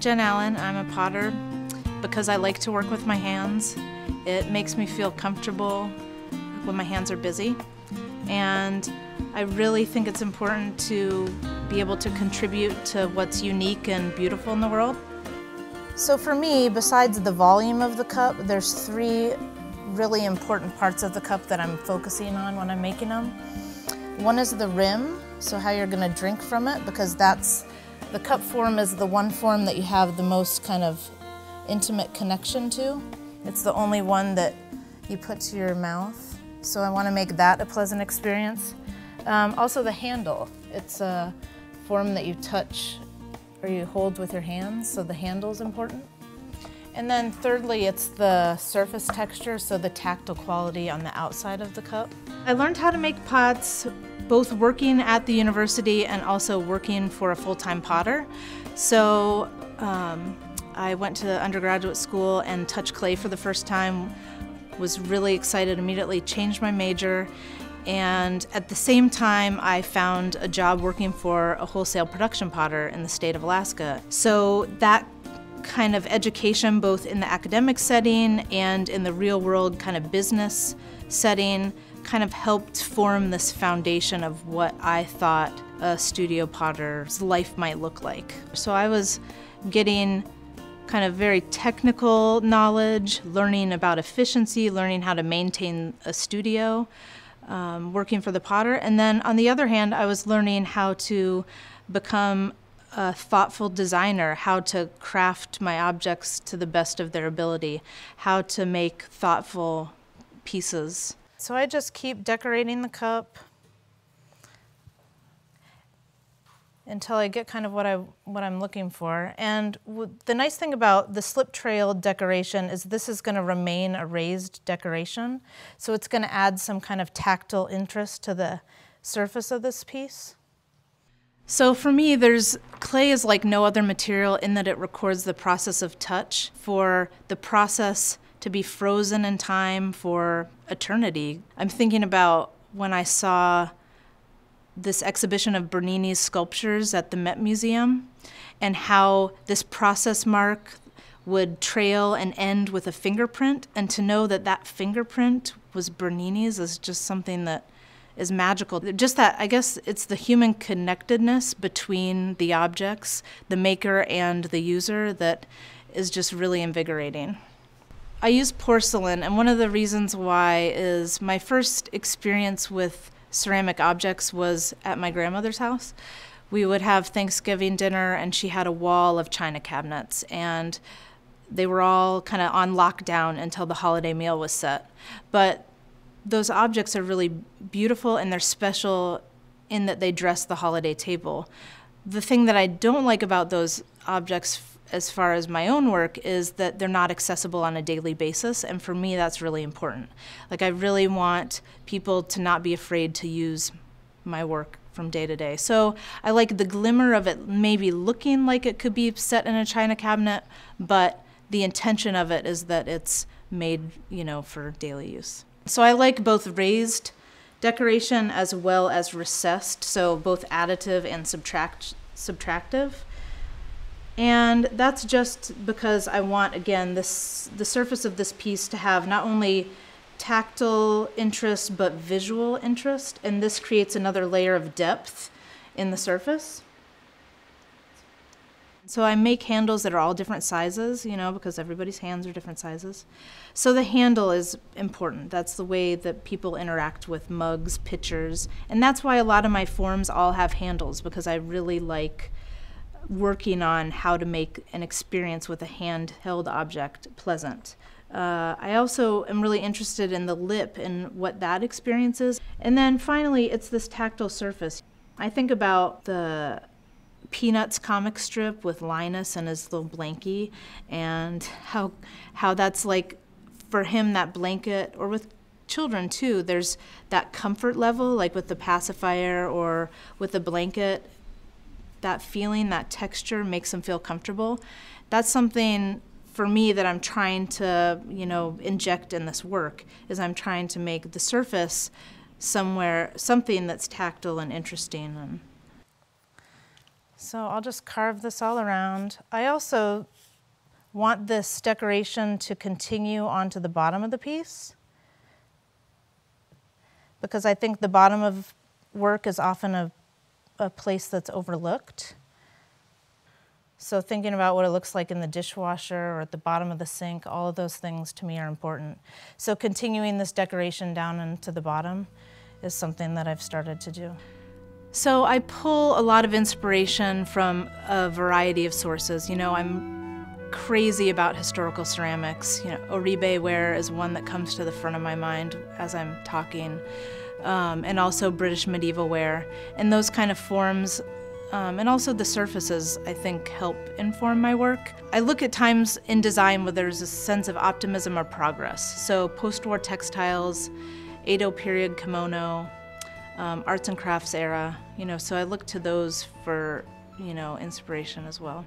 Jen Allen. I'm a potter because I like to work with my hands. It makes me feel comfortable when my hands are busy. And I really think it's important to be able to contribute to what's unique and beautiful in the world. So for me, besides the volume of the cup, there's three really important parts of the cup that I'm focusing on when I'm making them. One is the rim, so how you're gonna drink from it, because that's, the cup form is the one form that you have the most kind of intimate connection to. It's the only one that you put to your mouth. So I wanna make that a pleasant experience. Um, also the handle, it's a form that you touch or you hold with your hands, so the handle is important. And then thirdly, it's the surface texture, so the tactile quality on the outside of the cup. I learned how to make pots both working at the university and also working for a full-time potter. So um, I went to undergraduate school and touched clay for the first time, was really excited, immediately changed my major, and at the same time, I found a job working for a wholesale production potter in the state of Alaska. So that kind of education, both in the academic setting and in the real world kind of business setting, kind of helped form this foundation of what I thought a studio potter's life might look like. So I was getting kind of very technical knowledge, learning about efficiency, learning how to maintain a studio, um, working for the potter. And then on the other hand, I was learning how to become a thoughtful designer, how to craft my objects to the best of their ability, how to make thoughtful pieces. So I just keep decorating the cup until I get kind of what I what I'm looking for. And the nice thing about the slip trail decoration is this is going to remain a raised decoration, so it's going to add some kind of tactile interest to the surface of this piece. So for me, there's clay is like no other material in that it records the process of touch. For the process to be frozen in time for eternity, I'm thinking about when I saw this exhibition of Bernini's sculptures at the Met Museum and how this process mark would trail and end with a fingerprint and to know that that fingerprint was Bernini's is just something that is magical. Just that, I guess it's the human connectedness between the objects, the maker and the user, that is just really invigorating. I use porcelain, and one of the reasons why is my first experience with ceramic objects was at my grandmother's house. We would have Thanksgiving dinner, and she had a wall of china cabinets, and they were all kind of on lockdown until the holiday meal was set. But those objects are really beautiful and they're special in that they dress the holiday table. The thing that I don't like about those objects as far as my own work is that they're not accessible on a daily basis and for me that's really important. Like I really want people to not be afraid to use my work from day to day. So I like the glimmer of it maybe looking like it could be set in a china cabinet, but the intention of it is that it's made, you know, for daily use. So I like both raised decoration as well as recessed, so both additive and subtract subtractive. And that's just because I want, again, this the surface of this piece to have not only tactile interest but visual interest, and this creates another layer of depth in the surface. So I make handles that are all different sizes, you know, because everybody's hands are different sizes. So the handle is important. That's the way that people interact with mugs, pitchers, and that's why a lot of my forms all have handles because I really like working on how to make an experience with a handheld object pleasant. Uh, I also am really interested in the lip and what that experience is. And then finally, it's this tactile surface. I think about the Peanuts comic strip with Linus and his little blankie, and how how that's like for him that blanket, or with children too. There's that comfort level, like with the pacifier or with the blanket. That feeling, that texture makes them feel comfortable. That's something for me that I'm trying to, you know, inject in this work. Is I'm trying to make the surface somewhere something that's tactile and interesting and So I'll just carve this all around. I also want this decoration to continue onto the bottom of the piece because I think the bottom of work is often a, a place that's overlooked. So thinking about what it looks like in the dishwasher or at the bottom of the sink, all of those things to me are important. So continuing this decoration down into the bottom is something that I've started to do. So I pull a lot of inspiration from a variety of sources. You know, I'm crazy about historical ceramics. You know, Oribe ware is one that comes to the front of my mind as I'm talking, um, and also British medieval ware. And those kind of forms um, and also the surfaces, I think, help inform my work. I look at times in design where there's a sense of optimism or progress. So post-war textiles, Edo period kimono, um, arts and crafts era, you know, so I look to those for, you know, inspiration as well.